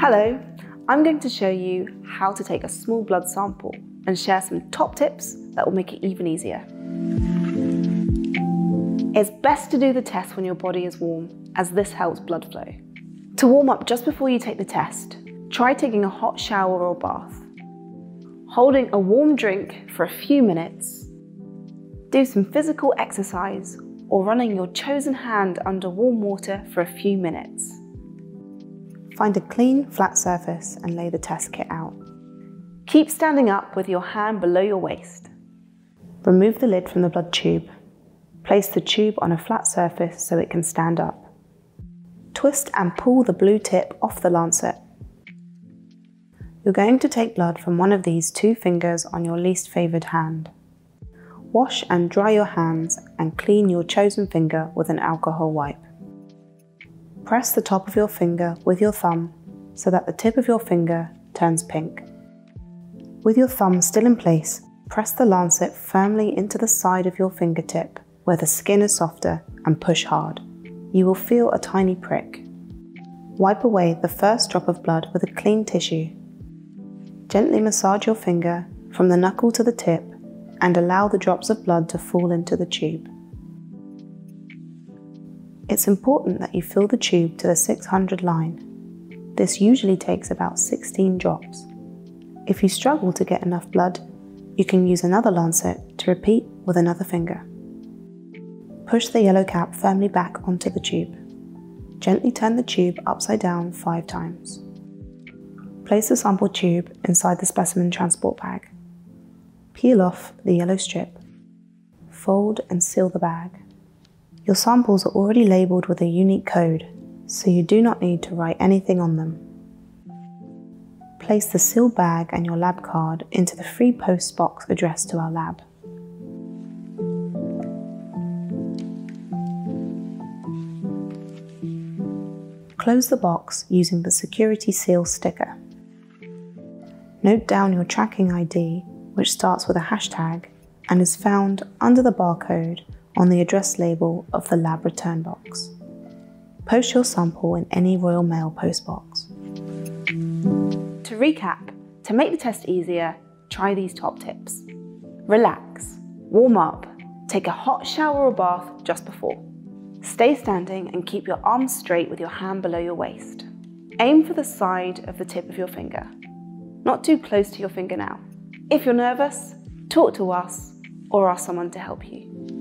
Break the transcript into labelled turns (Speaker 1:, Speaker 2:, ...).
Speaker 1: Hello, I'm going to show you how to take a small blood sample and share some top tips that will make it even easier. It's best to do the test when your body is warm, as this helps blood flow. To warm up just before you take the test, try taking a hot shower or bath. Holding a warm drink for a few minutes. Do some physical exercise or running your chosen hand under warm water for a few minutes. Find a clean, flat surface and lay the test kit out. Keep standing up with your hand below your waist. Remove the lid from the blood tube. Place the tube on a flat surface so it can stand up. Twist and pull the blue tip off the lancet. You're going to take blood from one of these two fingers on your least favoured hand. Wash and dry your hands and clean your chosen finger with an alcohol wipe. Press the top of your finger with your thumb so that the tip of your finger turns pink. With your thumb still in place, press the lancet firmly into the side of your fingertip where the skin is softer and push hard. You will feel a tiny prick. Wipe away the first drop of blood with a clean tissue. Gently massage your finger from the knuckle to the tip and allow the drops of blood to fall into the tube. It's important that you fill the tube to the 600 line. This usually takes about 16 drops. If you struggle to get enough blood, you can use another lancet to repeat with another finger. Push the yellow cap firmly back onto the tube. Gently turn the tube upside down five times. Place the sample tube inside the specimen transport bag. Peel off the yellow strip. Fold and seal the bag. Your samples are already labelled with a unique code, so you do not need to write anything on them. Place the sealed bag and your lab card into the free post box addressed to our lab. Close the box using the security seal sticker. Note down your tracking ID, which starts with a hashtag and is found under the barcode on the address label of the lab return box. Post your sample in any Royal Mail postbox. To recap, to make the test easier, try these top tips. Relax, warm up, take a hot shower or bath just before. Stay standing and keep your arms straight with your hand below your waist. Aim for the side of the tip of your finger, not too close to your finger now. If you're nervous, talk to us or ask someone to help you.